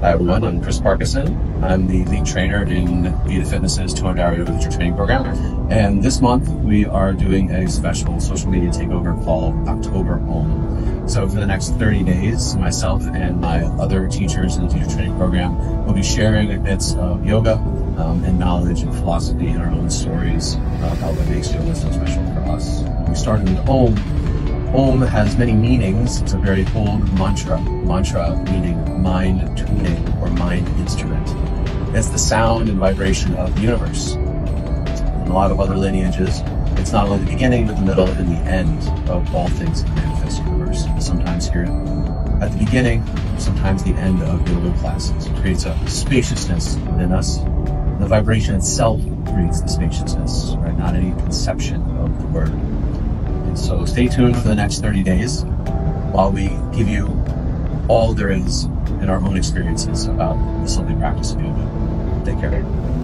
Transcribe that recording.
Parkinson. I'm Chris Parkinson. I'm the lead trainer in VIDA Fitness's 200 hour yoga teacher training program. And this month we are doing a special social media takeover called October Om. So for the next 30 days, myself and my other teachers in the teacher training program will be sharing bits of yoga um, and knowledge and philosophy and our own stories about what makes yoga so special for us. We started with Om Om has many meanings. It's a very old mantra. Mantra meaning mind tuning or mind instrument. It's the sound and vibration of the universe. In a lot of other lineages, it's not only the beginning, but the middle and the end of all things in the manifest universe. Sometimes hear it at the beginning, sometimes the end of yoga classes. It creates a spaciousness within us. The vibration itself creates the spaciousness, right? Not any conception of the word. So stay tuned for the next 30 days while we give you all there is in our own experiences about the Sunday practice of yoga. Take care.